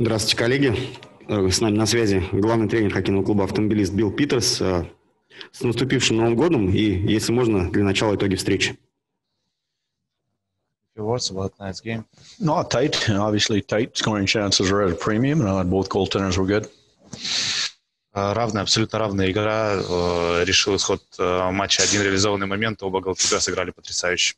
Здравствуйте, коллеги. Э, с нами на связи главный тренер хоккейного клуба «Автомобилист» Билл Питерс. Э, с наступившим Новым годом и, если можно, для начала итоги встречи. Your words about tonight's game? Not tight, obviously tight. Scoring chances are at a premium, and both goaltenders were good. Э, равная, абсолютно равная игра. Решил исход матча один реализованный момент. Оба голкипера сыграли потрясающе.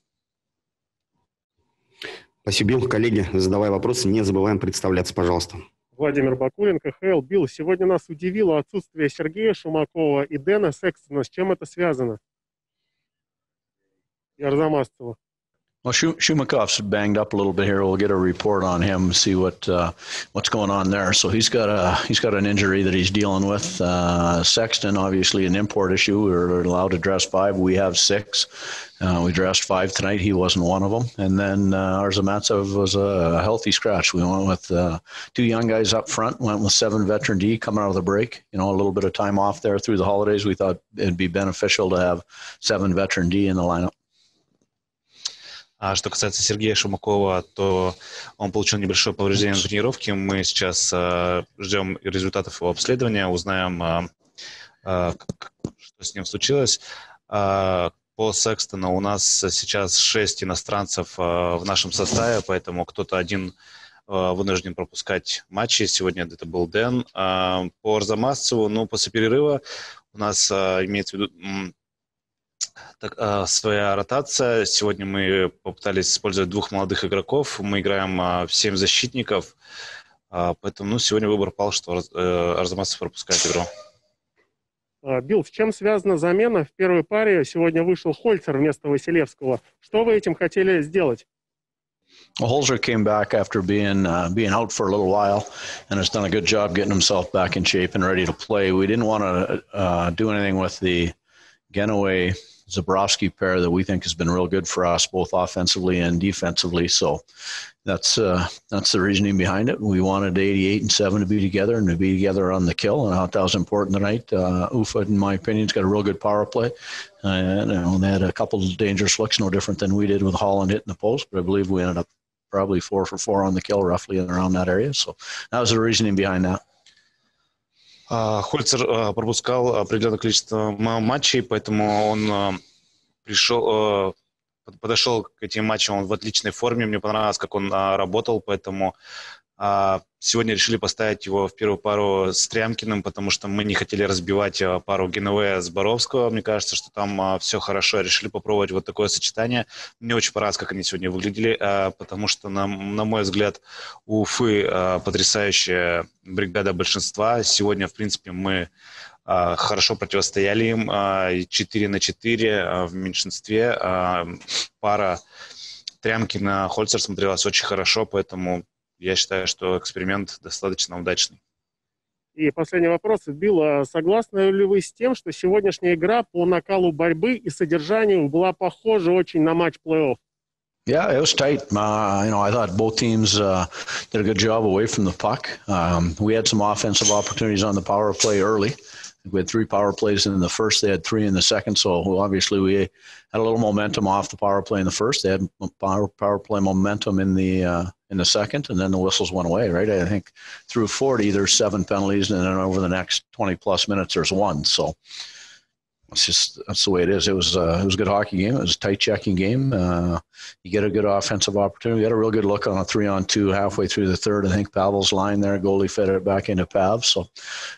Спасибо. Коллеги, задавая вопросы, не забываем представляться, пожалуйста. Владимир Бакулин, КХЛ. Билл, сегодня нас удивило отсутствие Сергея Шумакова и Дэна Секстона. С чем это связано? И Арзамасцева. Well, Shumakov's banged up a little bit here. We'll get a report on him, see what uh, what's going on there. So he's got a he's got an injury that he's dealing with. Uh, Sexton, obviously, an import issue. We're allowed to dress five. We have six. Uh, we dressed five tonight. He wasn't one of them. And then uh, Arzamatsev was a healthy scratch. We went with uh, two young guys up front. Went with seven veteran D coming out of the break. You know, a little bit of time off there through the holidays. We thought it'd be beneficial to have seven veteran D in the lineup. А что касается Сергея Шумакова, то он получил небольшое повреждение на тренировке. Мы сейчас э, ждем результатов его обследования, узнаем, э, э, что с ним случилось. Э, по Секстону у нас сейчас шесть иностранцев э, в нашем составе, поэтому кто-то один э, вынужден пропускать матчи. Сегодня это был Дэн. Э, по Арзамасцеву, ну, после перерыва у нас э, имеется в виду так, а, своя ротация. Сегодня мы попытались использовать двух молодых игроков. Мы играем а, в семь защитников. А, поэтому ну, сегодня выбор пал, что э, Арзамасов пропускает игру. Билл, с чем связана замена? В первой паре сегодня вышел Хольцер вместо Василевского. Что вы этим хотели сделать? Well, Holzer came back after being uh, being out for a little while, and has done a good job getting himself back in shape and ready to play. We didn't want to uh, do anything with the Genoway Zabrowski pair that we think has been real good for us, both offensively and defensively. So that's uh, that's the reasoning behind it. We wanted 88 and 7 to be together and to be together on the kill, and I thought that was important tonight. Uh, Ufa, in my opinion, has got a real good power play. And, you know, they had a couple of dangerous looks, no different than we did with Holland hitting the post, but I believe we ended up probably four for four on the kill, roughly around that area. So that was the reasoning behind that. Хольцер пропускал определенное количество матчей, поэтому он пришел, подошел к этим матчам, он в отличной форме, мне понравилось, как он работал, поэтому а, сегодня решили поставить его в первую пару с Трямкиным, потому что мы не хотели разбивать а, пару Геновея с Боровского. Мне кажется, что там а, все хорошо. Решили попробовать вот такое сочетание. Мне очень понравилось, как они сегодня выглядели, потому что, на, на мой взгляд, у Уфы потрясающая бригада большинства. Сегодня, в принципе, мы хорошо противостояли им. 4 на 4 в меньшинстве. Пара Трямкина Хольцер смотрелась очень хорошо, поэтому я считаю, что эксперимент достаточно удачный. И последний вопрос. Билл, согласны ли вы с тем, что сегодняшняя игра по накалу борьбы и содержанию была похожа очень на матч плей-офф? Yeah, it was tight. Uh, you know, I thought both teams uh, did a good job away from the puck. Um, we had some offensive opportunities on the power play early. We had three power plays in the first. They had three in the second. So obviously we had a little momentum off the power play in the first. They had power power play momentum in the uh, in the second, and then the whistles went away. Right. I think through 40, there's seven penalties, and then over the next 20 plus minutes, there's one. So it's just that's the way it is. It was uh, it was a good hockey game. It was a tight checking game. Uh, you get a good offensive opportunity. We had a real good look on a three on two halfway through the third. I think Pavel's line there, goalie fed it back into Pav. So,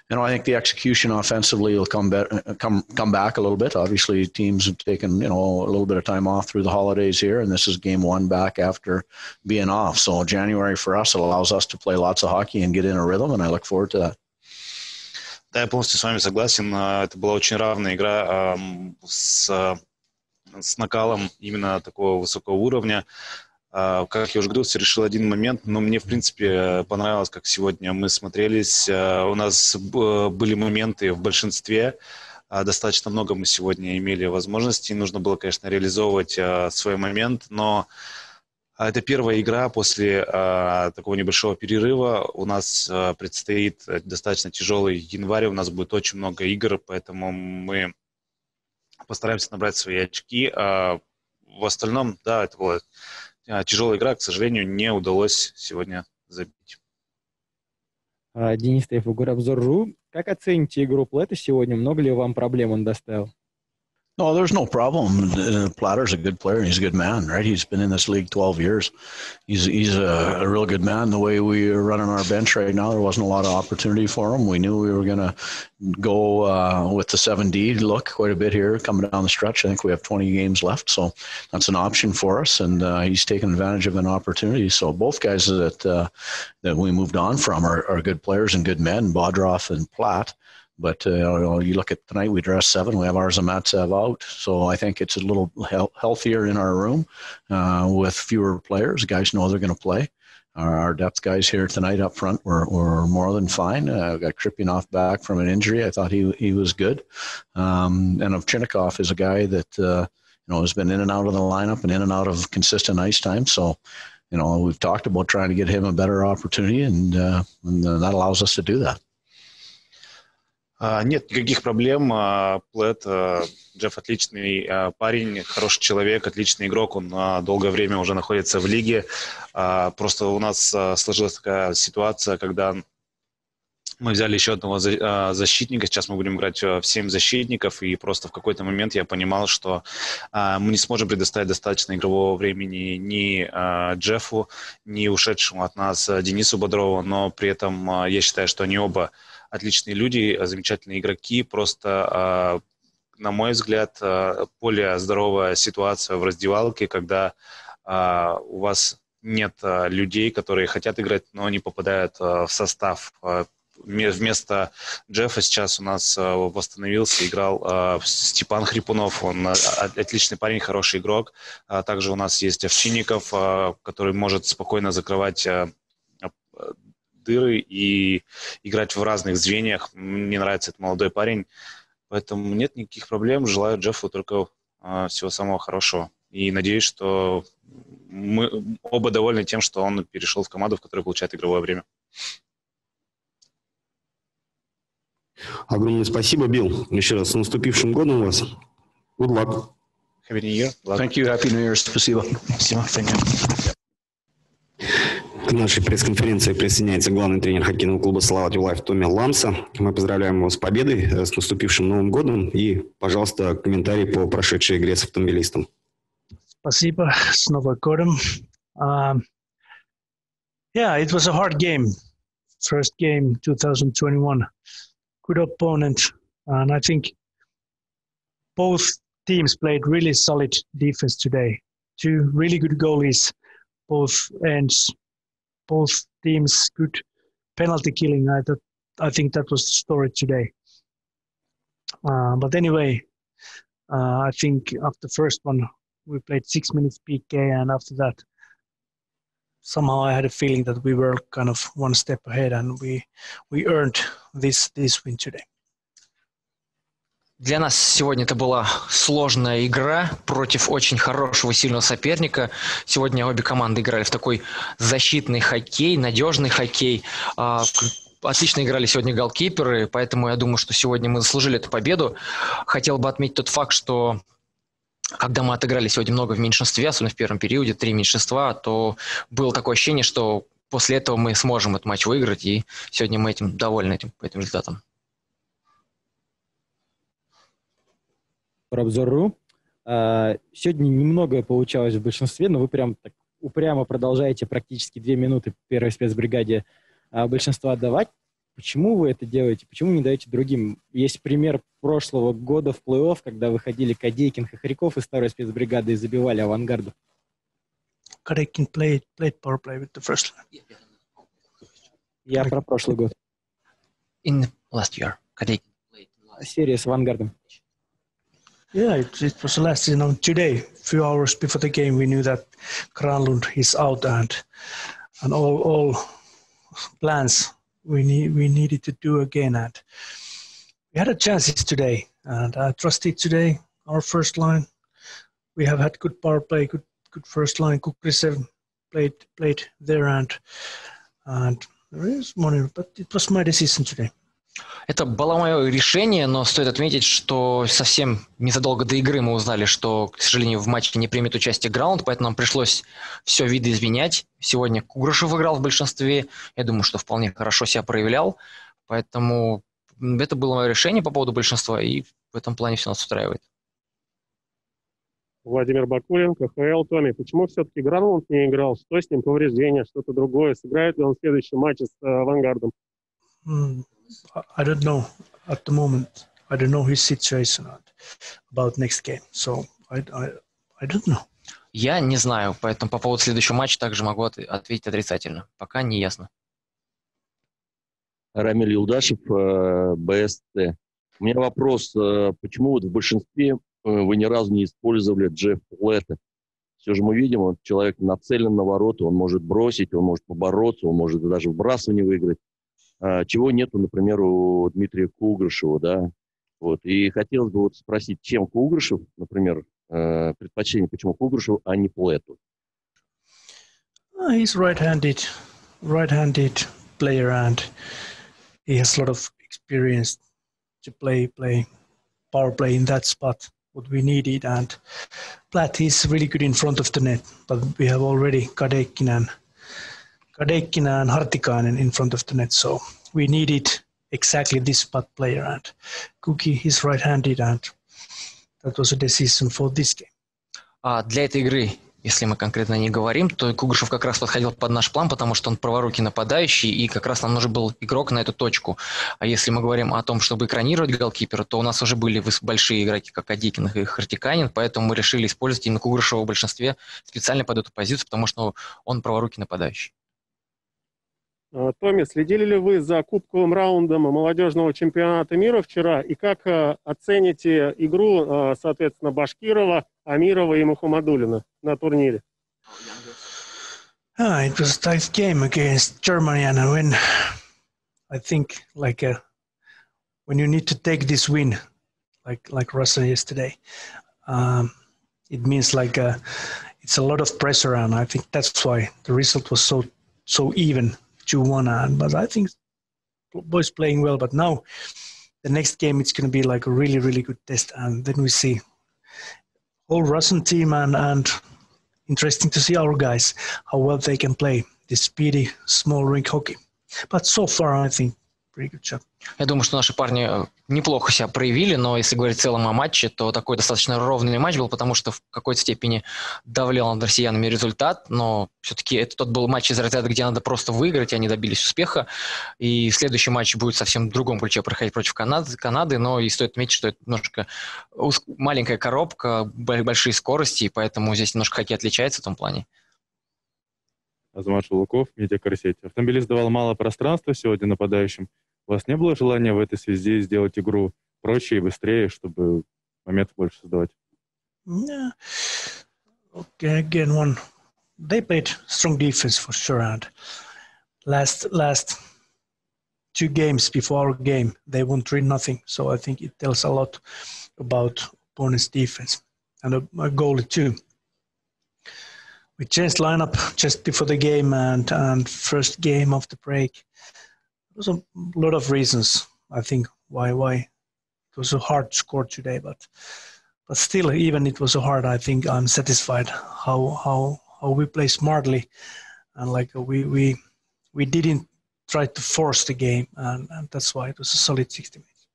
you know, I think the execution offensively will come back come come back a little bit. Obviously, teams have taken you know a little bit of time off through the holidays here, and this is game one back after being off. So January for us allows us to play lots of hockey and get in a rhythm, and I look forward to that. Да, я полностью с вами согласен. Это была очень равная игра с, с накалом именно такого высокого уровня. Как я уже говорил, решил один момент, но мне, в принципе, понравилось, как сегодня мы смотрелись. У нас были моменты в большинстве, достаточно много мы сегодня имели возможностей. Нужно было, конечно, реализовывать свой момент, но а это первая игра после а, такого небольшого перерыва. У нас а, предстоит достаточно тяжелый январь. У нас будет очень много игр, поэтому мы постараемся набрать свои очки. А в остальном, да, это была тяжелая игра. К сожалению, не удалось сегодня забить. А, Денис Таев, Обзор.ру. Как оцените игру Плэта сегодня? Много ли вам проблем он доставил? No, there's no problem. Uh, Platter's a good player. He's a good man, right? He's been in this league 12 years. He's he's a, a real good man. The way we are running our bench right now, there wasn't a lot of opportunity for him. We knew we were going to go uh, with the 7D look quite a bit here coming down the stretch. I think we have 20 games left, so that's an option for us, and uh, he's taken advantage of an opportunity. So both guys that uh, that we moved on from are, are good players and good men, Bodroff and Platt. But uh, you look at tonight, we dress seven. We have ours and Matsev out, so I think it's a little he- healthier in our room uh, with fewer players. Guys know they're going to play. Our, depth guys here tonight up front were, were more than fine. Uh, got Kripyanov back from an injury. I thought he he was good. Um, and Ovchinnikov is a guy that uh, you know has been in and out of the lineup and in and out of consistent ice time. So you know we've talked about trying to get him a better opportunity, and, uh, and that allows us to do that. А, нет никаких проблем. А, Плэт, а, Джефф отличный парень, хороший человек, отличный игрок. Он долгое время уже находится в лиге. Просто у нас сложилась такая ситуация, когда мы взяли еще одного защитника. Сейчас мы будем играть в семь защитников. И просто в какой-то момент я понимал, что мы не сможем предоставить достаточно игрового времени ни Джеффу, ни ушедшему от нас Денису Бодрову. Но при этом я считаю, что они оба отличные люди, замечательные игроки. Просто, на мой взгляд, более здоровая ситуация в раздевалке, когда у вас нет людей, которые хотят играть, но не попадают в состав. Вместо Джеффа сейчас у нас восстановился, играл Степан Хрипунов. Он отличный парень, хороший игрок. Также у нас есть Овчинников, который может спокойно закрывать дыры и играть в разных звеньях. Мне нравится этот молодой парень. Поэтому нет никаких проблем. Желаю Джеффу только э, всего самого хорошего. И надеюсь, что мы оба довольны тем, что он перешел в команду, в которой получает игровое время. Огромное спасибо, Билл. Еще раз с наступившим годом вас. Good luck. Happy New Year. Thank you. Happy New Year. Спасибо. Спасибо. Thank you. К нашей пресс-конференции присоединяется главный тренер хоккейного клуба «Слава Юлаев» Томи Ламса. Мы поздравляем его с победой, с наступившим Новым годом. И, пожалуйста, комментарий по прошедшей игре с автомобилистом. Спасибо. С Новым годом. Um, yeah, it was a hard game. First game 2021. Good opponent. And I think both teams played really solid defense today. Two really good goalies, both ends both teams good penalty killing. I thought, I think that was the story today. Uh, but anyway, uh, I think after first one we played six minutes PK, and after that, somehow I had a feeling that we were kind of one step ahead, and we we earned this this win today. Для нас сегодня это была сложная игра против очень хорошего, сильного соперника. Сегодня обе команды играли в такой защитный хоккей, надежный хоккей. А, отлично играли сегодня голкиперы, поэтому я думаю, что сегодня мы заслужили эту победу. Хотел бы отметить тот факт, что когда мы отыграли сегодня много в меньшинстве, особенно в первом периоде, три меньшинства, то было такое ощущение, что после этого мы сможем этот матч выиграть, и сегодня мы этим довольны, этим, этим результатом. про обзор.ру. А, сегодня немного получалось в большинстве, но вы прям так упрямо продолжаете практически две минуты первой спецбригаде а, большинства отдавать. Почему вы это делаете? Почему не даете другим? Есть пример прошлого года в плей-офф, когда выходили Кадейкин, Хохряков из второй спецбригады и забивали авангарду. Кадейкин played, played power play with the first line. Я про прошлый год. In last year, Кадейкин played. Серия с авангардом. Yeah, it, it was last, you know, today, a few hours before the game, we knew that Granlund is out and and all all plans we need we needed to do again. And we had a chances today, and I trusted today our first line. We have had good power play, good good first line. Kukrisev played played there, and and there is money, but it was my decision today. Это было мое решение, но стоит отметить, что совсем незадолго до игры мы узнали, что, к сожалению, в матче не примет участие Граунд, поэтому нам пришлось все виды изменять. Сегодня Кугрышев играл в большинстве. Я думаю, что вполне хорошо себя проявлял. Поэтому это было мое решение по поводу большинства, и в этом плане все нас устраивает. Владимир Бакулин, КХЛ, Томми. Почему все-таки Гранланд не играл? Что с ним? Повреждение, что-то другое? Сыграет ли он в следующем матче с э, Авангардом? Mm, I don't know at the moment. I don't know his situation about next game. So I, I, I don't know. Я не знаю, поэтому по поводу следующего матча также могу ответить отрицательно. Пока не ясно. Рамиль Юлдашев, э, БСТ. У меня вопрос, э, почему вот в большинстве вы ни разу не использовали Джефф Летта? Все же мы видим, он человек нацелен на ворота, он может бросить, он может побороться, он может даже вбрасывание выиграть. А, чего нету, например, у Дмитрия Кугрышева, да? Вот. И хотелось бы вот спросить, чем Кугрышев, например, предпочтение, почему Кугрышев, а не Плету? Uh, he's right-handed, right-handed player and he has a lot of experience to play play power play in that spot what we needed. And Platt is really good in front of the net, but we have already Kadekina, Kadekina, and Hartikainen in front of the net. So we needed exactly this spot player. And Cookie is right-handed, and that was a decision for this game. Uh, agree. Если мы конкретно не говорим, то Кугушев как раз подходил под наш план, потому что он праворукий нападающий, и как раз нам нужен был игрок на эту точку. А если мы говорим о том, чтобы экранировать голкипера, то у нас уже были большие игроки, как Адикин и Хартиканин, поэтому мы решили использовать именно Кугушева в большинстве специально под эту позицию, потому что он праворукий нападающий. А, Томми, следили ли вы за кубковым раундом молодежного чемпионата мира вчера? И как а, оцените игру, а, соответственно, Башкирова, Амирова и Мухаммадулина на турнире? Ah, it was a tight game against Germany, and when I think like a, when you need to take this win, like like Russia yesterday, um, it means like a, it's a lot of pressure, and I think that's why the result was so so even two one and but I think boys playing well. But now the next game it's going to be like a really really good test, and then we see whole Russian team and and interesting to see our guys how well they can play this speedy small rink hockey. But so far I think pretty good job. Я думаю, что наши парни э, неплохо себя проявили, но если говорить в целом о матче, то такой достаточно ровный матч был, потому что в какой-то степени давлял над россиянами результат, но все-таки это тот был матч из разряда, где надо просто выиграть, и они добились успеха. И следующий матч будет совсем в другом ключе проходить против Канады, Канады но и стоит отметить, что это немножко маленькая коробка, большие скорости, и поэтому здесь немножко хоккей отличается в том плане. Азамат Шелуков, медиакарсеть. Автомобилист давал мало пространства сегодня нападающим. У вас не было желания в этой связи сделать игру проще и быстрее, чтобы моментов больше создавать? Yeah. Again, one. They played strong defense for sure, and last last two games before our game, they won three nothing. So I think it tells a lot about opponent's defense and a, a goalie too. We changed lineup just before the game and and first game of the break was a lot of reasons I think why why it was a hard score today, but but still, even it was a hard. I think I'm satisfied how how how we play smartly, and like we we we didn't try to force the game, and, and that's why it was a solid 60 minutes.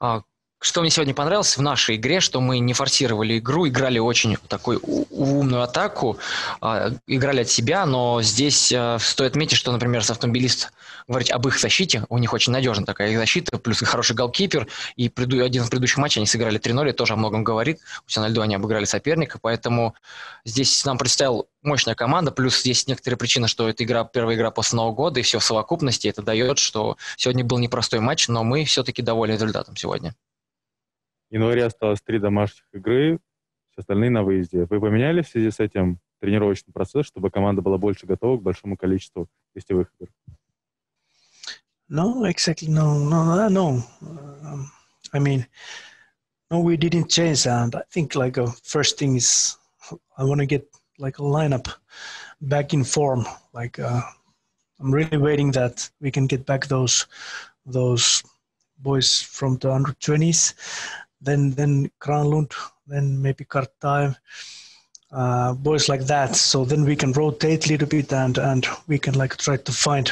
Uh, Что мне сегодня понравилось в нашей игре, что мы не форсировали игру, играли очень такой умную атаку, э, играли от себя, но здесь э, стоит отметить, что, например, с автомобилист говорить об их защите, у них очень надежная такая защита, плюс хороший голкипер, и один из предыдущих матчей они сыграли 3-0, тоже о многом говорит, у себя на льду они обыграли соперника, поэтому здесь нам представил мощная команда, плюс есть некоторые причины, что это игра, первая игра после Нового года, и все в совокупности, это дает, что сегодня был непростой матч, но мы все-таки довольны результатом сегодня январе осталось три домашних игры, все остальные на выезде. Вы поменяли в связи с этим тренировочный процесс, чтобы команда была больше готова к большому количеству гостевых игр? No, exactly. No, no, no. Um, I mean, no, we didn't change, and I think like a first thing is I want to get like a lineup back in form. Like uh, I'm really waiting that we can get back those those boys from the under 20s, then then Kranlund, then maybe Kartai, uh, boys like that. So then we can rotate a little bit and and we can like try to find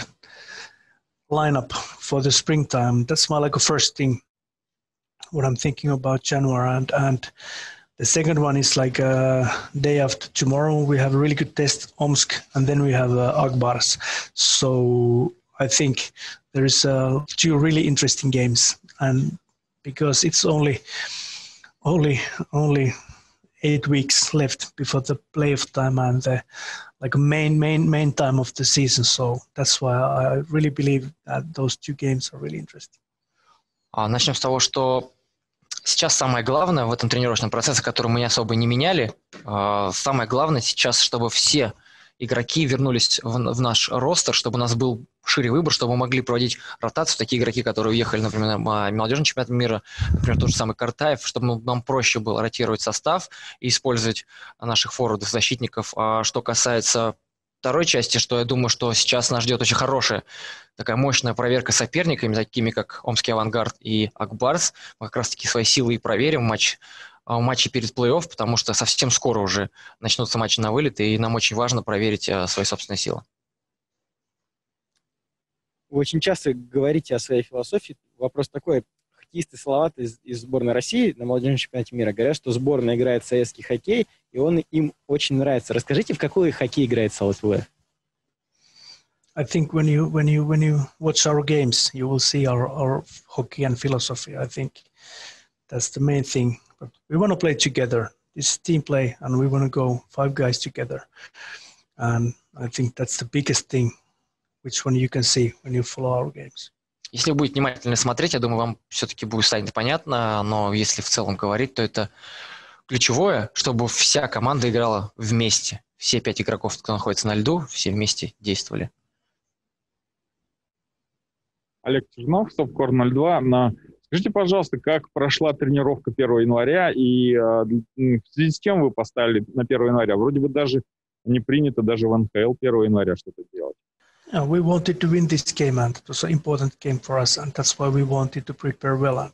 lineup for the springtime. That's my like a first thing. What I'm thinking about January and and the second one is like uh, day after tomorrow. We have a really good test, Omsk, and then we have uh. So I think there is uh, two really interesting games, and because it's only only only eight weeks left before the playoff time and the like main main main time of the season. So that's why I really believe that those two games are really interesting. Начнем с того, что Сейчас самое главное в этом тренировочном процессе, который мы особо не меняли, а, самое главное сейчас, чтобы все игроки вернулись в, в наш ростер, чтобы у нас был шире выбор, чтобы мы могли проводить ротацию. Такие игроки, которые уехали, например, на молодежный чемпионат мира, например, тот же самый Картаев, чтобы нам проще было ротировать состав и использовать наших форвардов, защитников. А что касается второй части, что я думаю, что сейчас нас ждет очень хорошая такая мощная проверка соперниками, такими как Омский Авангард и Акбарс. Мы как раз-таки свои силы и проверим матч, в матче перед плей-офф, потому что совсем скоро уже начнутся матчи на вылет, и нам очень важно проверить э, свои собственные силы. Вы очень часто говорите о своей философии. Вопрос такой. Хоккеисты Салавата из, из сборной России на молодежном чемпионате мира говорят, что сборная играет в советский хоккей, и он им очень нравится. Расскажите, в какой хоккей играет Салат I think when you when you when you watch our games, you will see our, our hockey and philosophy. I think that's the main thing. But we want to play together. It's team play, and we want to go five guys together. And I think that's the biggest thing, which one you can see when you follow our games. Если будет внимательно смотреть, я думаю, вам все-таки будет станет понятно, но если в целом говорить, то это ключевое, чтобы вся команда играла вместе. Все пять игроков, кто находится на льду, все вместе действовали. Олег Тяжнов, Совкор 02. На... Скажите, пожалуйста, как прошла тренировка 1 января и э, в связи с чем вы поставили на 1 января? Вроде бы даже не принято даже в НХЛ 1 января что-то делать. Yeah, we wanted to win this game and it was an important game for us and that's why we wanted to prepare well and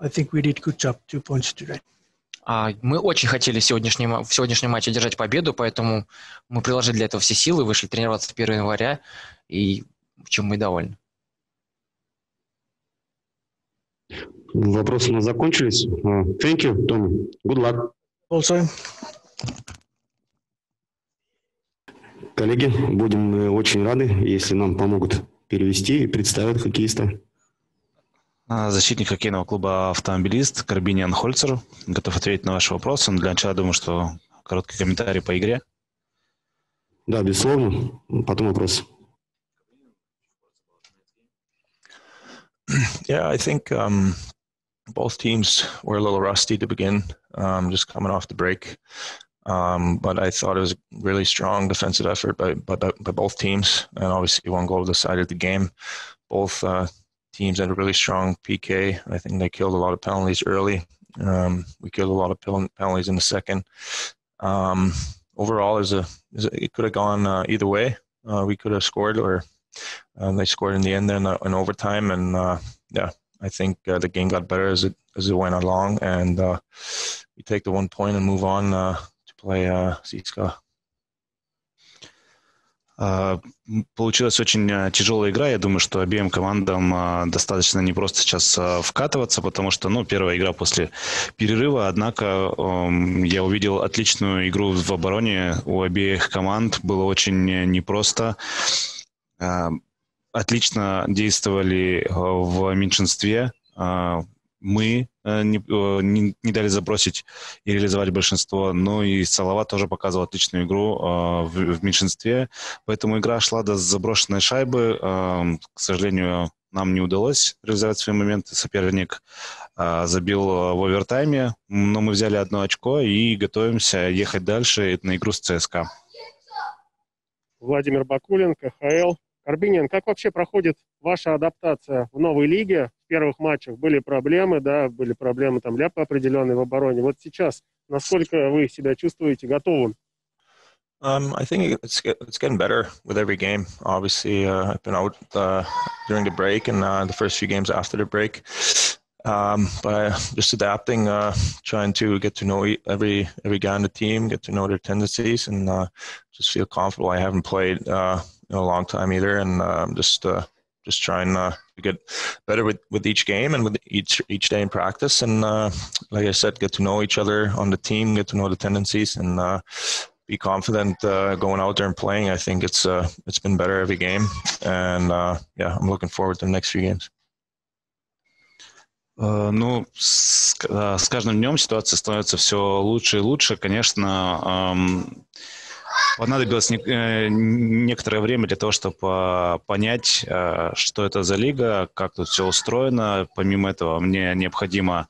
I think we did good job, two points today. Мы очень хотели в сегодняшнем, в сегодняшнем матче одержать победу, поэтому мы приложили для этого все силы, вышли тренироваться 1 января, и чем мы довольны. Вопросы у нас закончились. Uh, thank you, Tommy. Good luck. Also. Коллеги, будем очень рады, если нам помогут перевести и представят хоккеиста. А, защитник хоккейного клуба «Автомобилист» Карбиниан Хольцер. Готов ответить на ваши вопросы. Но для начала думаю, что короткий комментарий по игре. Да, безусловно. Потом вопрос. Yeah, I think um, both teams were a little rusty to begin, um, just coming off the break. Um, but I thought it was a really strong defensive effort by, by, by both teams, and obviously one goal decided the game. Both uh, teams had a really strong PK. I think they killed a lot of penalties early. Um, we killed a lot of penalties in the second. Um, overall, a, it could have gone uh, either way. Uh, we could have scored, or um, they scored in the end then in overtime, and uh, yeah, I think uh, the game got better as it as it went along, and uh, we take the one point and move on uh, to play uh, CSKA. Получилась очень тяжелая игра. Я думаю, что обеим командам достаточно непросто сейчас вкатываться, потому что, ну, первая игра после перерыва. Однако я увидел отличную игру в обороне у обеих команд. Было очень непросто. Отлично действовали в меньшинстве. Мы не, не, не дали забросить и реализовать большинство, но и Салава тоже показывал отличную игру в, в меньшинстве. Поэтому игра шла до заброшенной шайбы. К сожалению, нам не удалось реализовать свои моменты. Соперник забил в овертайме, но мы взяли одно очко и готовимся ехать дальше на игру с ЦСКА. Владимир Бакулин, КХЛ. Карбинин, как вообще проходит ваша адаптация в новой лиге? В первых матчах были проблемы, да, были проблемы там ляпы определенные в обороне. Вот сейчас, насколько вы себя чувствуете готовым? Um, I think it's it's getting better with every game. Obviously, uh, I've been out uh, during the break and uh, the first few games after the break, um, but just adapting, uh, trying to get to know every every guy on the team, get to know their tendencies, and uh, just feel comfortable. I haven't played uh, in a long time either, and I'm just just trying to get better with, with each game and with each each day in practice. And like I said, get to know each other on the team, get to know the tendencies, and be confident uh, going out there and playing. I think it's uh, it's been better every game, and uh, yeah, I'm looking forward to the next few games. Uh, ну, с, uh, с каждым днем ситуация становится все лучше и лучше. Конечно, эм, понадобилось не, э, некоторое время для того, чтобы понять, э, что это за лига, как тут все устроено. Помимо этого, мне необходимо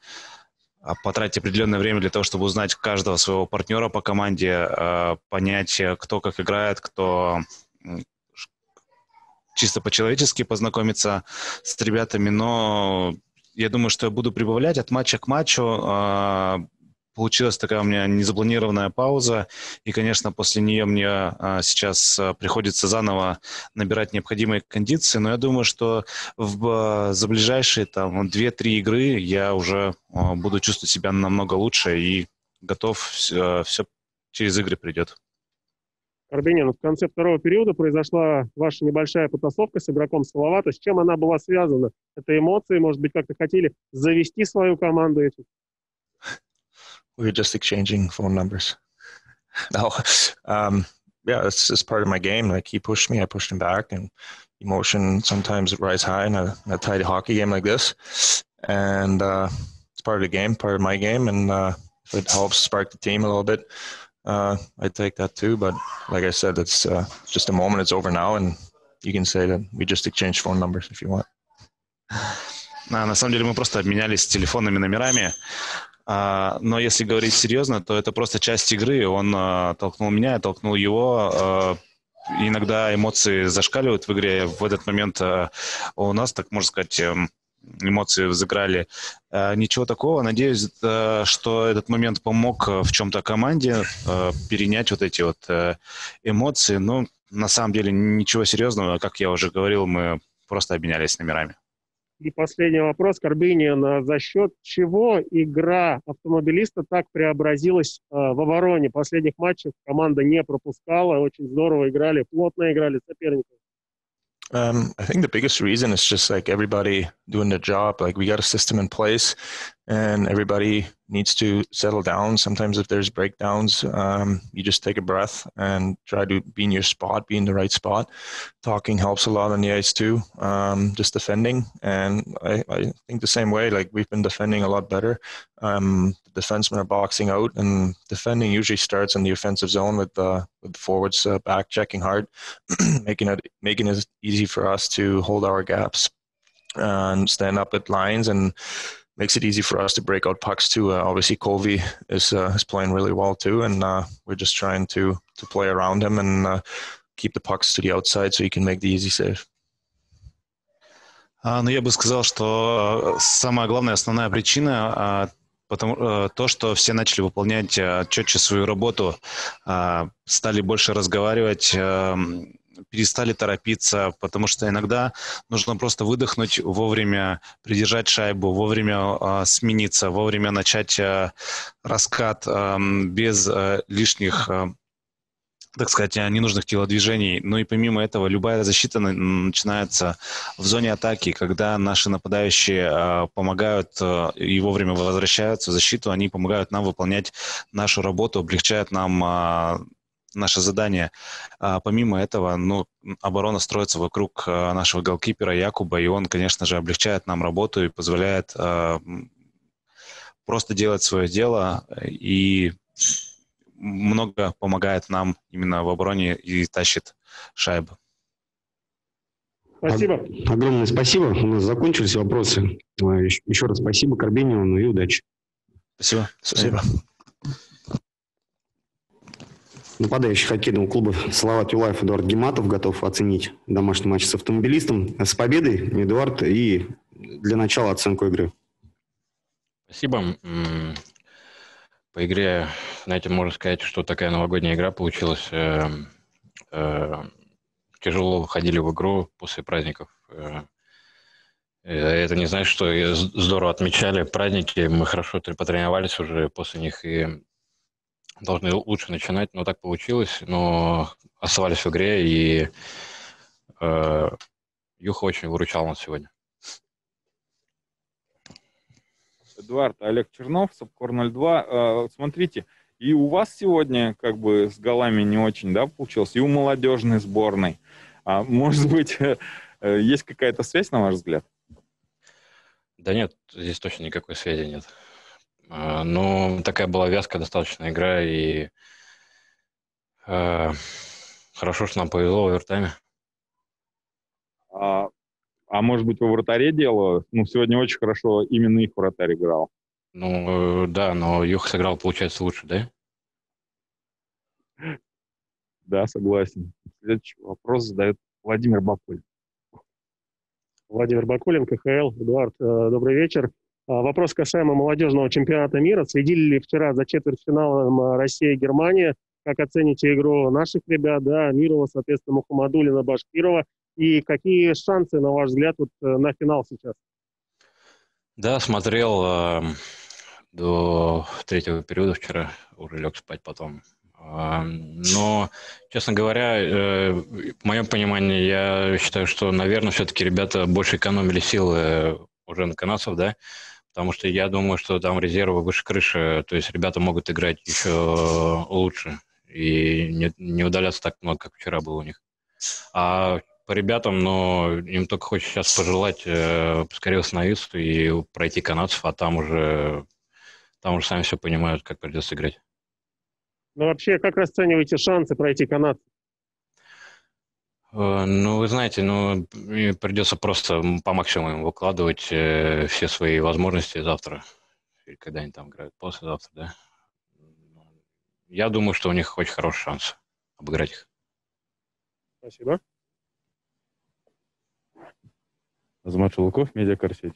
а, потратить определенное время для того, чтобы узнать каждого своего партнера по команде, а, понять, кто как играет, кто чисто по-человечески познакомиться с ребятами, но я думаю, что я буду прибавлять от матча к матчу, а, получилась такая у меня незапланированная пауза, и, конечно, после нее мне а, сейчас а, приходится заново набирать необходимые кондиции, но я думаю, что в, за ближайшие там 2-3 игры я уже а, буду чувствовать себя намного лучше и готов, все, все через игры придет. Арбенин, в конце второго периода произошла ваша небольшая потасовка с игроком Салавата. С чем она была связана? Это эмоции, может быть, как-то хотели завести свою команду этим? we were just exchanging phone numbers. no, um, yeah, it's just part of my game. Like he pushed me, I pushed him back, and emotion sometimes rise high in a, a tight hockey game like this. And uh, it's part of the game, part of my game, and uh, if it helps spark the team a little bit, uh, I take that too. But like I said, it's uh, just a moment. It's over now, and you can say that we just exchanged phone numbers if you want. На самом деле мы просто обменялись телефонными номерами. А, но если говорить серьезно, то это просто часть игры. Он а, толкнул меня, я толкнул его. А, иногда эмоции зашкаливают в игре. В этот момент у нас, так можно сказать, эм, эмоции взыграли. Ничего такого. Надеюсь, что этот момент помог в чем-то команде перенять вот эти вот эмоции. Но на самом деле ничего серьезного. Как я уже говорил, мы просто обменялись номерами. И последний вопрос, Карбинин. За счет чего игра автомобилиста так преобразилась э, в обороне? Последних матчах команда не пропускала, очень здорово играли, плотно играли соперников. Um, I think the biggest reason is just like everybody doing their job. Like we got a system in place, and everybody needs to settle down. Sometimes if there's breakdowns, um, you just take a breath and try to be in your spot, be in the right spot. Talking helps a lot on the ice too. Um, just defending, and I, I, think the same way. Like we've been defending a lot better. Um, the defensemen are boxing out, and defending usually starts in the offensive zone with the with the forwards uh, back checking hard, making it making it easy for us to hold our gaps and stand up at lines and makes it easy for us to break out pucks too. Uh, obviously, Colby is uh, is playing really well too, and uh, we're just trying to to play around him and uh, keep the pucks to the outside so he can make the easy save. Ну, я бы сказал, что самая главная, основная причина потому, то, что все начали выполнять четче свою работу, стали больше разговаривать, перестали торопиться, потому что иногда нужно просто выдохнуть, вовремя придержать шайбу, вовремя э, смениться, вовремя начать э, раскат э, без э, лишних э, так сказать, ненужных телодвижений. Ну и помимо этого, любая защита начинается в зоне атаки, когда наши нападающие э, помогают э, и вовремя возвращаются в защиту, они помогают нам выполнять нашу работу, облегчают нам э, наше задание. А помимо этого, ну, оборона строится вокруг а, нашего голкипера Якуба, и он, конечно же, облегчает нам работу и позволяет а, просто делать свое дело и много помогает нам именно в обороне и тащит шайбы. Спасибо. Огромное спасибо. У нас закончились вопросы. Еще раз спасибо Карбенину и удачи. Спасибо. Спасибо. Нападающий хоккейного клуба «Салават Юлаев» Эдуард Гематов готов оценить домашний матч с автомобилистом. С победой, Эдуард, и для начала оценку игры. Спасибо. по игре, знаете, можно сказать, что такая новогодняя игра получилась. Э, э, тяжело выходили в игру после праздников. Э, это не значит, что здорово отмечали праздники, мы хорошо потренировались уже после них и должны лучше начинать, но так получилось, но оставались в игре, и э, Юха очень выручал нас сегодня. Эдуард, Олег Чернов, Сапкор 02. Э, смотрите, и у вас сегодня как бы с голами не очень, да, получилось, и у молодежной сборной. А может быть, э, есть какая-то связь, на ваш взгляд? Да нет, здесь точно никакой связи нет. А, но такая была вязкая достаточно игра, и э, хорошо, что нам повезло в овертайме. А, а может быть, во вратаре дело? Ну, сегодня очень хорошо именно их вратарь играл. Ну, э, да, но Юха сыграл, получается, лучше, да? Да, согласен. Следующий вопрос задает Владимир Бакуль. Владимир Бакулин, КХЛ. Эдуард, э, добрый вечер. А, вопрос касаемо молодежного чемпионата мира. Следили ли вчера за четвертьфиналом э, Россия и Германия? Как оцените игру наших ребят, да, Мирова, соответственно, Мухаммадулина, Башкирова? И какие шансы, на ваш взгляд, вот, э, на финал сейчас? Да, смотрел э, до третьего периода вчера, уже лег спать потом. Но, честно говоря, э, в моем понимании, я считаю, что, наверное, все-таки ребята больше экономили силы уже на канадцев, да, потому что я думаю, что там резервы выше крыши, то есть ребята могут играть еще лучше и не, не удаляться так много, как вчера было у них. А по ребятам, но им только хочется сейчас пожелать э, поскорее восстановиться и пройти канадцев, а там уже, там уже сами все понимают, как придется играть. Ну, вообще, как расцениваете шансы пройти канат? Э, ну, вы знаете, ну, придется просто по максимуму выкладывать э, все свои возможности завтра, или когда они там играют, послезавтра, да. Я думаю, что у них очень хороший шанс обыграть их. Спасибо. Азамат Шелуков, Медиакарсеть.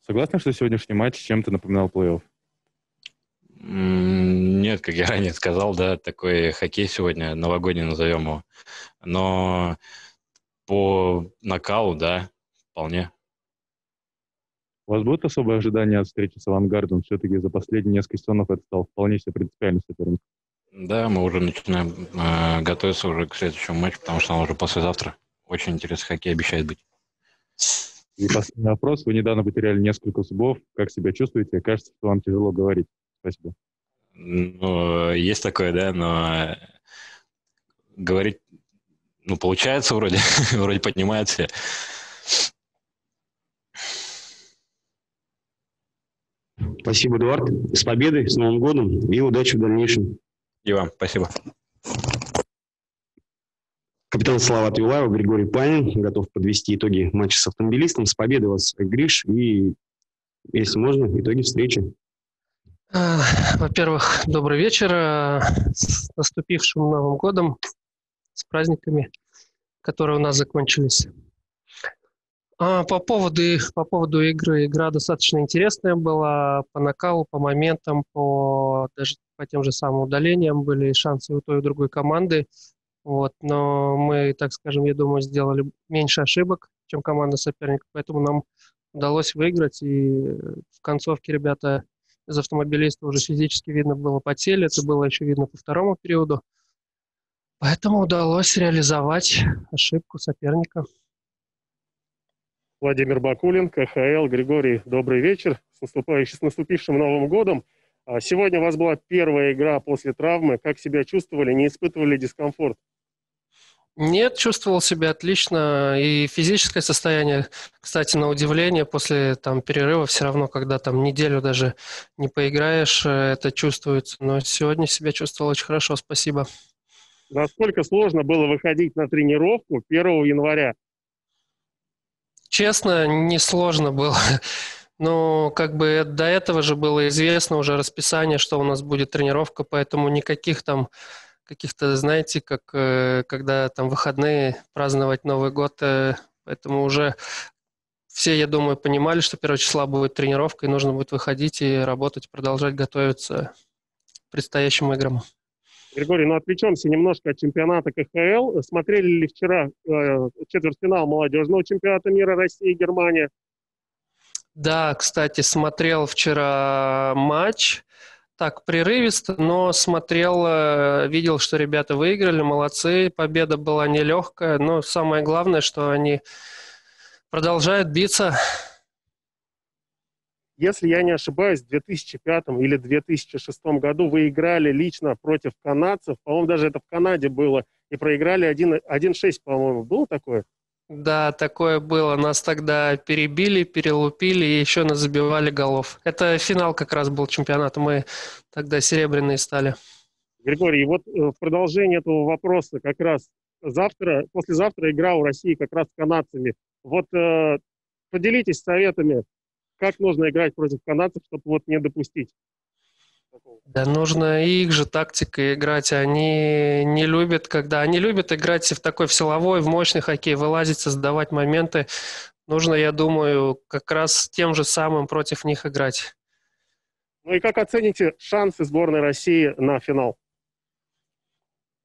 Согласны, что сегодняшний матч чем-то напоминал плей-офф? Нет, как я ранее сказал, да, такой хоккей сегодня, новогодний назовем его. Но по накалу, да, вполне. У вас будет особое ожидание от встречи с авангардом? Все-таки за последние несколько сезонов это стал вполне себе принципиальный соперник. Да, мы уже начинаем э, готовиться уже к следующему матчу, потому что он уже послезавтра. Очень интересный хоккей обещает быть. И последний вопрос. Вы недавно потеряли несколько зубов. Как себя чувствуете? Кажется, что вам тяжело говорить. Спасибо. Ну, есть такое, да, но говорить, ну, получается вроде, вроде поднимает все. Спасибо, Эдуард. С победой, с Новым годом и удачи в дальнейшем. И вам спасибо. Капитан Слава Юлаева, Григорий Панин, готов подвести итоги матча с автомобилистом. С победой вас, Гриш, и, если можно, итоги встречи. А, во-первых, добрый вечер. А, с наступившим Новым годом, с праздниками, которые у нас закончились. А, по поводу, по поводу игры. Игра достаточно интересная была по накалу, по моментам, по даже по тем же самым удалениям были шансы у той и другой команды. Вот, но мы, так скажем, я думаю, сделали меньше ошибок, чем команда соперника, поэтому нам удалось выиграть. И в концовке ребята из автомобилиста уже физически видно было по теле, это было еще видно по второму периоду. Поэтому удалось реализовать ошибку соперника. Владимир Бакулин, КХЛ. Григорий, добрый вечер. С, наступающим, с наступившим Новым годом. А сегодня у вас была первая игра после травмы. Как себя чувствовали? Не испытывали дискомфорт? Нет, чувствовал себя отлично. И физическое состояние, кстати, на удивление, после там, перерыва все равно, когда там неделю даже не поиграешь, э, это чувствуется. Но сегодня себя чувствовал очень хорошо, спасибо. Насколько сложно было выходить на тренировку 1 января? Честно, не сложно было. Но как бы до этого же было известно уже расписание, что у нас будет тренировка, поэтому никаких там каких-то, знаете, как э, когда там выходные праздновать Новый год, э, поэтому уже все, я думаю, понимали, что 1 числа будет тренировка, и нужно будет выходить и работать, продолжать готовиться. предстоящим играм. Григорий, ну отвлечемся немножко от чемпионата КХЛ. Смотрели ли вчера э, четвертьфинал молодежного чемпионата мира России и Германия? Да, кстати, смотрел вчера матч. Так, прерывисто, но смотрел, э, видел, что ребята выиграли, молодцы. Победа была нелегкая, но самое главное, что они продолжают биться. Если я не ошибаюсь, в 2005 или 2006 году вы играли лично против канадцев, по-моему, даже это в Канаде было, и проиграли 1-6, по-моему. Было такое? Да, такое было. Нас тогда перебили, перелупили и еще нас забивали голов. Это финал как раз был чемпионата. Мы тогда серебряные стали. Григорий, вот э, в продолжение этого вопроса как раз завтра, послезавтра игра у России как раз с канадцами. Вот э, поделитесь советами, как нужно играть против канадцев, чтобы вот не допустить. Да нужно их же тактикой играть. Они не любят, когда... Они любят играть в такой в силовой, в мощный хоккей, вылазить, создавать моменты. Нужно, я думаю, как раз тем же самым против них играть. Ну и как оцените шансы сборной России на финал?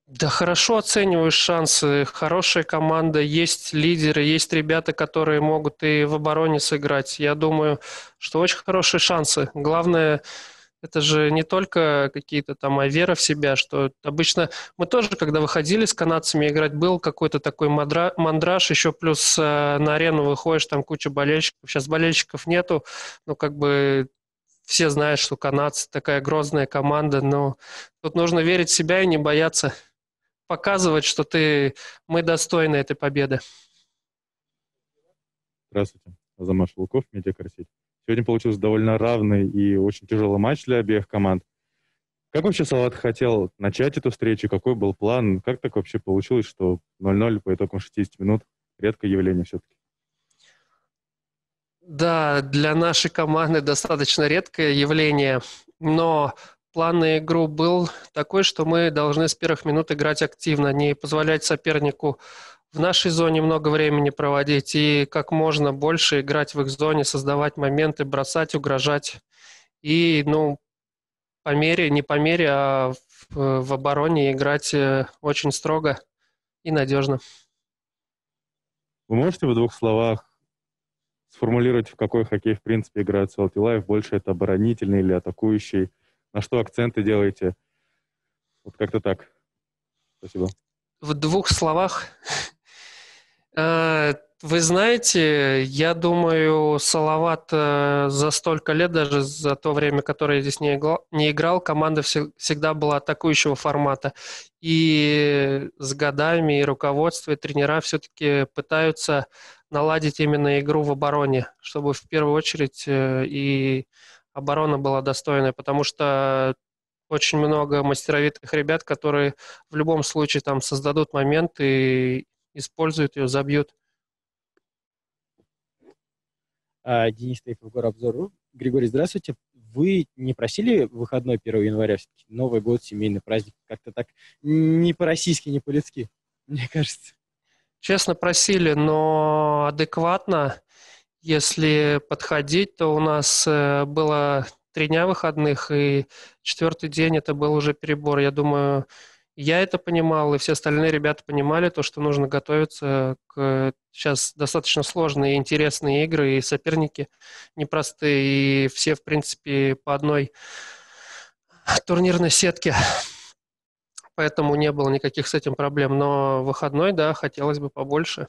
Да хорошо оцениваю шансы. Хорошая команда, есть лидеры, есть ребята, которые могут и в обороне сыграть. Я думаю, что очень хорошие шансы. Главное, это же не только какие-то там а вера в себя, что обычно мы тоже, когда выходили с канадцами играть, был какой-то такой мандра, мандраж, еще плюс э, на арену выходишь, там куча болельщиков. Сейчас болельщиков нету, ну как бы все знают, что канадцы такая грозная команда, но тут нужно верить в себя и не бояться показывать, что ты, мы достойны этой победы. Здравствуйте. Азамат Шелуков, Медиакарсеть. Сегодня получился довольно равный и очень тяжелый матч для обеих команд. Как вообще Салат хотел начать эту встречу? Какой был план? Как так вообще получилось, что 0-0 по итогам 60 минут? Редкое явление все-таки. Да, для нашей команды достаточно редкое явление, но план на игру был такой, что мы должны с первых минут играть активно, не позволять сопернику в нашей зоне много времени проводить и как можно больше играть в их зоне, создавать моменты, бросать, угрожать. И, ну, по мере, не по мере, а в, в обороне играть э, очень строго и надежно. Вы можете в двух словах сформулировать, в какой хоккей, в принципе, играет Салават Юлаев? Больше это оборонительный или атакующий? На что акценты делаете? Вот как-то так. Спасибо. В двух словах Э, вы знаете, я думаю, Салават э, за столько лет, даже за то время, которое я здесь не играл, не играл команда всегда была атакующего формата. И с годами и руководство, и тренера все-таки пытаются наладить именно игру в обороне, чтобы в первую очередь э, и оборона была достойной, потому что очень много мастеровитых ребят, которые в любом случае там создадут момент и используют ее, забьют. А, Денис Тейфов, Горобзор. Григорий, здравствуйте. Вы не просили выходной 1 января все-таки? Новый год, семейный праздник. Как-то так не по-российски, не по-людски, мне кажется. Честно просили, но адекватно. Если подходить, то у нас э, было три дня выходных, и четвертый день это был уже перебор. Я думаю, я это понимал, и все остальные ребята понимали то, что нужно готовиться к сейчас достаточно сложные и интересные игры, и соперники непростые, и все, в принципе, по одной турнирной сетке. Поэтому не было никаких с этим проблем. Но выходной, да, хотелось бы побольше.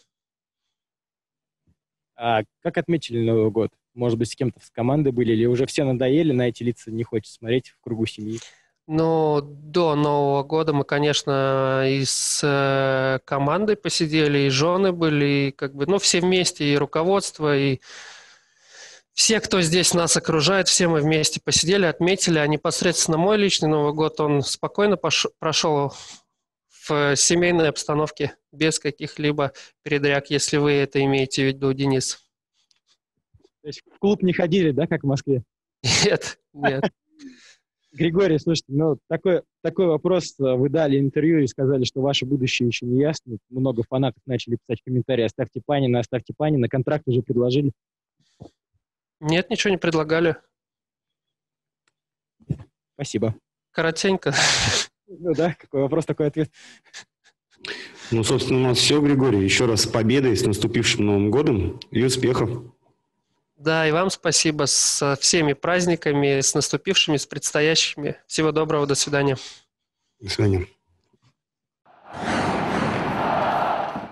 А как отметили Новый год? Может быть, с кем-то с командой были, или уже все надоели, на эти лица не хочется смотреть в кругу семьи? Ну, до Нового года мы, конечно, и с э, командой посидели, и жены были, и как бы, ну, все вместе, и руководство, и все, кто здесь нас окружает, все мы вместе посидели, отметили, а непосредственно мой личный Новый год, он спокойно пош- прошел в семейной обстановке, без каких-либо передряг, если вы это имеете в виду, Денис. То есть в клуб не ходили, да, как в Москве? Нет, нет. Григорий, слушайте, ну такой, такой вопрос. Э, вы дали интервью и сказали, что ваше будущее еще не ясно. Много фанатов начали писать комментарии. Оставьте Панина, оставьте Панина. Контракт уже предложили? Нет, ничего не предлагали. Спасибо. коротенько. Ну да, какой вопрос, такой ответ. Ну, собственно, у нас все, Григорий. Еще раз с победой, с наступившим Новым годом и успехов. Да, и вам спасибо с всеми праздниками, с наступившими, с предстоящими. Всего доброго, до свидания. До свидания.